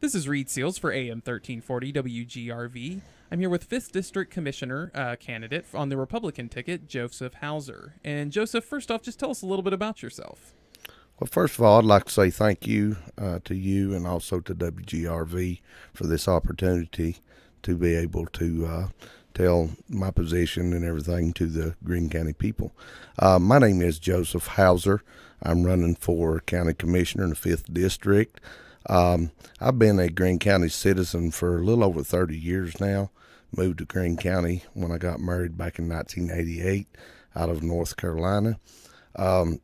This is Reed Seals for AM 1340 WGRV. I'm here with 5th District Commissioner uh, candidate on the Republican ticket, Joseph Houser. And Joseph, first off, just tell us a little bit about yourself. Well, first of all, I'd like to say thank you uh, to you and also to WGRV for this opportunity to be able to uh, tell my position and everything to the Greene County people. Uh, my name is Joseph Houser. I'm running for County Commissioner in the 5th District. Um, I've been a Greene County citizen for a little over 30 years now. Moved to Greene County when I got married back in 1988 out of North Carolina. Um,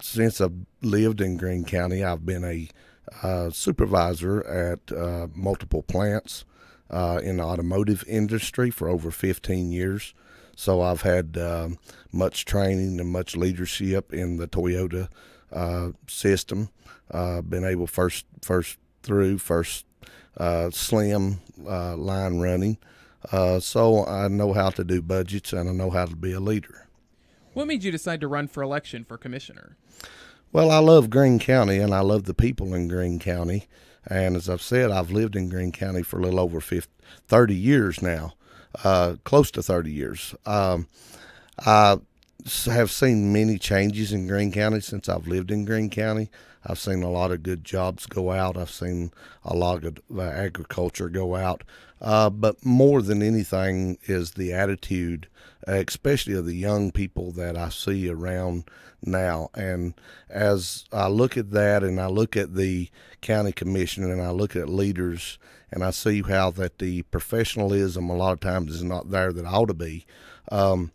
since I've lived in Greene County, I've been a uh, supervisor at uh, multiple plants uh, in the automotive industry for over 15 years. So I've had um, much training and much leadership in the Toyota system. Uh, been able first first through first uh, slim uh, line running. Uh, so I know how to do budgets and I know how to be a leader. What made you decide to run for election for commissioner? Well, I love Greene County and I love the people in Greene County. And as I've said, I've lived in Greene County for a little over 50, 30 years now, uh, close to 30 years. Um, I have seen many changes in Greene County since I've lived in Greene County. I've seen a lot of good jobs go out. I've seen a lot of uh, agriculture go out. Uh, but more than anything is the attitude, especially of the young people that I see around now. And as I look at that and I look at the county commission and I look at leaders and I see how that the professionalism a lot of times is not there that ought to be. Um,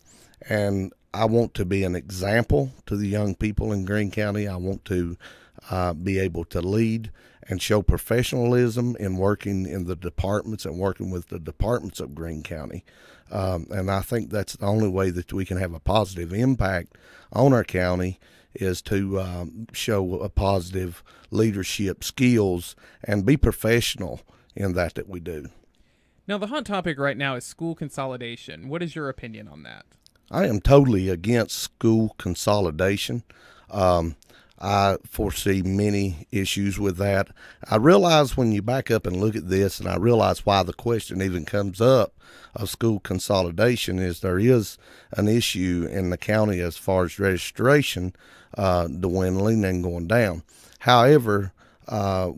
and I want to be an example to the young people in Greene County. I want to uh, be able to lead and show professionalism in working in the departments and working with the departments of Greene County. Um, and I think that's the only way that we can have a positive impact on our county is to um, show a positive leadership skills and be professional in that that we do. Now, the hot topic right now is school consolidation. What is your opinion on that? I am totally against school consolidation. Um, I foresee many issues with that. I realize when you back up and look at this, and I realize why the question even comes up of school consolidation is there is an issue in the county as far as registration uh, dwindling and going down. However, uh,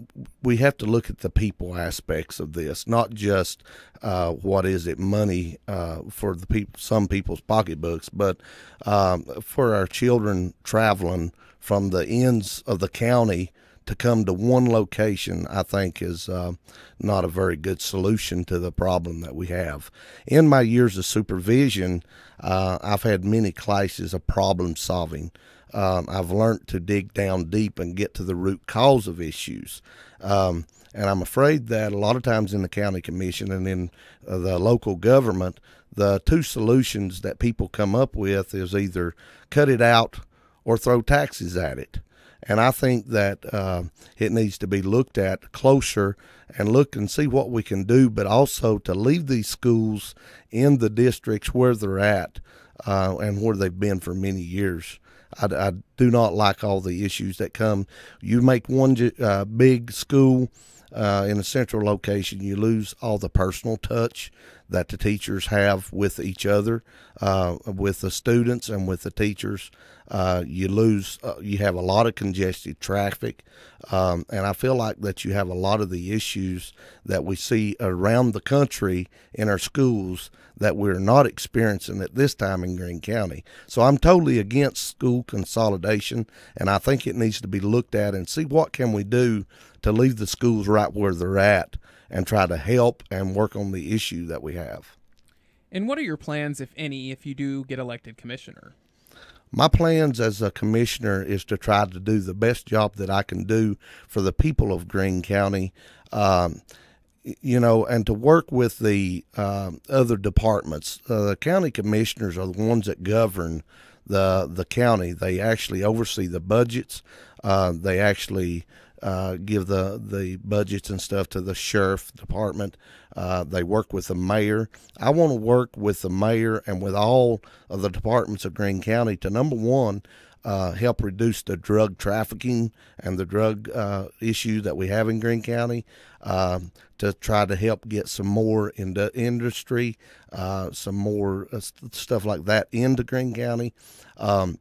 we have to look at the people aspects of this, not just uh, what is it money uh, for the people, some people's pocketbooks, but um, for our children traveling from the ends of the county to come to one location, I think is uh, not a very good solution to the problem that we have. In my years of supervision, uh, I've had many classes of problem solving. Um, I've learned to dig down deep and get to the root cause of issues. Um, and I'm afraid that a lot of times in the county commission and in uh, the local government, the two solutions that people come up with is either cut it out or throw taxes at it. And I think that uh, it needs to be looked at closer and look and see what we can do, but also to leave these schools in the districts where they're at uh, and where they've been for many years. I, I, do not like all the issues that come. You make one uh, big school uh, in a central location, you lose all the personal touch that the teachers have with each other, uh, with the students and with the teachers. Uh, you lose, uh, you have a lot of congested traffic. Um, and I feel like that you have a lot of the issues that we see around the country in our schools that we're not experiencing at this time in Greene County. So I'm totally against school consolidation, and I think it needs to be looked at and see what can we do to leave the schools right where they're at and try to help and work on the issue that we have. And what are your plans, if any, if you do get elected commissioner? My plans as a commissioner is to try to do the best job that I can do for the people of Greene County. Um, you know, and to work with the uh, other departments. Uh, the county commissioners are the ones that govern the the county. They actually oversee the budgets. Uh, they actually uh, give the the budgets and stuff to the sheriff department. Uh, they work with the mayor. I want to work with the mayor and with all of the departments of Greene County to number one uh, help reduce the drug trafficking and the drug uh, issue that we have in Greene County, um, to try to help get some more into industry, uh, some more uh, stuff like that into Greene County. Um,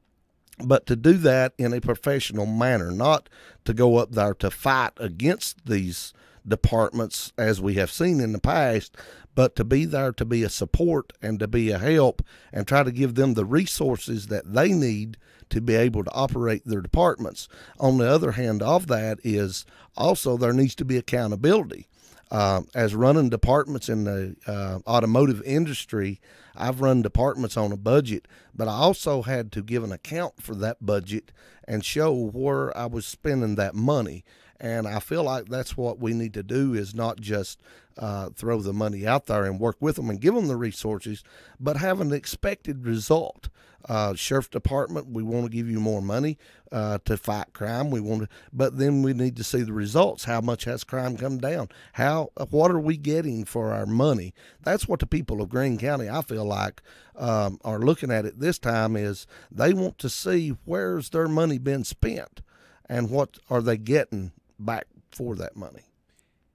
but to do that in a professional manner, not to go up there to fight against these departments as we have seen in the past, but to be there to be a support and to be a help and try to give them the resources that they need to be able to operate their departments. On the other hand, of that is also there needs to be accountability. Uh, as running departments in the uh, automotive industry, I've run departments on a budget, but I also had to give an account for that budget and show where I was spending that money. And I feel like that's what we need to do is not just uh, throw the money out there and work with them and give them the resources, but have an expected result. Uh, sheriff department, we want to give you more money uh, to fight crime. We want to, but then we need to see the results. How much has crime come down? How what are we getting for our money? That's what the people of Greene County, I feel like, um, are looking at it this time. Is they want to see where's their money been spent, and what are they getting back for that money.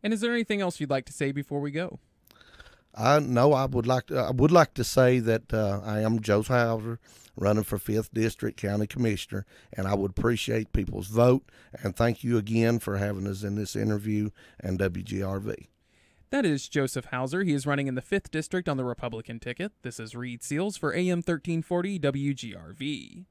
And is there anything else you'd like to say before we go? I no, I would like to. I would like to say that uh, I am Joe Houser, running for Fifth District County Commissioner, and I would appreciate people's vote. And thank you again for having us in this interview and WGRV. That is Joseph Houser. He is running in the 5th District on the Republican ticket. This is Reed Seals for AM 1340 WGRV.